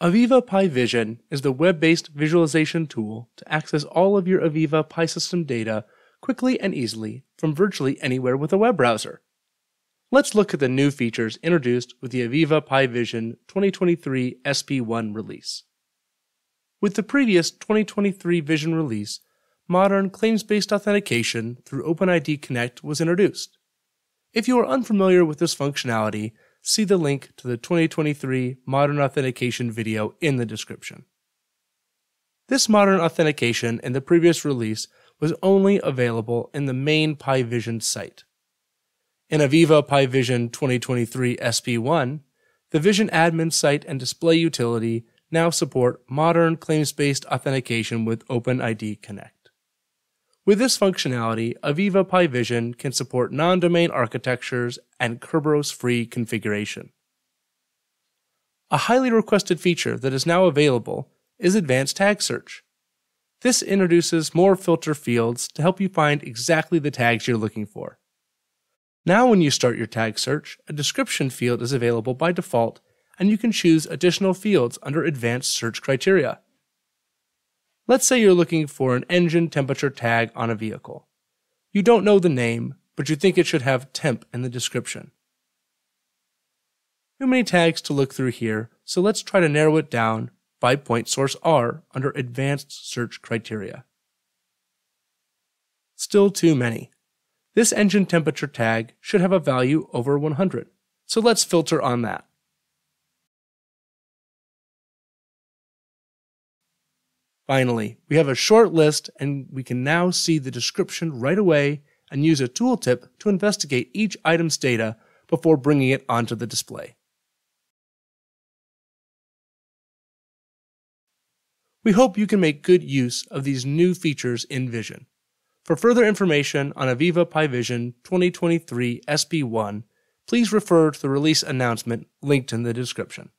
AVEVA PI Vision is the web based visualization tool to access all of your AVEVA PI system data quickly and easily from virtually anywhere with a web browser. Let's look at the new features introduced with the AVEVA PI Vision 2023 SP1 release. With the previous 2023 Vision release, modern claims based authentication through OpenID Connect was introduced. If you are unfamiliar with this functionality, see the link to the 2023 Modern Authentication video in the description. This modern authentication in the previous release was only available in the main PI Vision site. In AVEVA PI Vision 2023 SP1, the Vision admin site and display utility now support modern claims-based authentication with OpenID Connect. With this functionality, AVEVA PI Vision can support non-domain architectures and Kerberos-free configuration. A highly requested feature that is now available is Advanced Tag Search. This introduces more filter fields to help you find exactly the tags you're looking for. Now when you start your tag search, a description field is available by default and you can choose additional fields under Advanced Search Criteria. Let's say you're looking for an engine temperature tag on a vehicle. You don't know the name, but you think it should have temp in the description. Too many tags to look through here, so let's try to narrow it down by point source R under Advanced Search Criteria. Still too many. This engine temperature tag should have a value over 100, so let's filter on that. Finally, we have a short list and we can now see the description right away and use a tooltip to investigate each item's data before bringing it onto the display. We hope you can make good use of these new features in Vision. For further information on AVEVA PI Vision 2023 SP1, please refer to the release announcement linked in the description.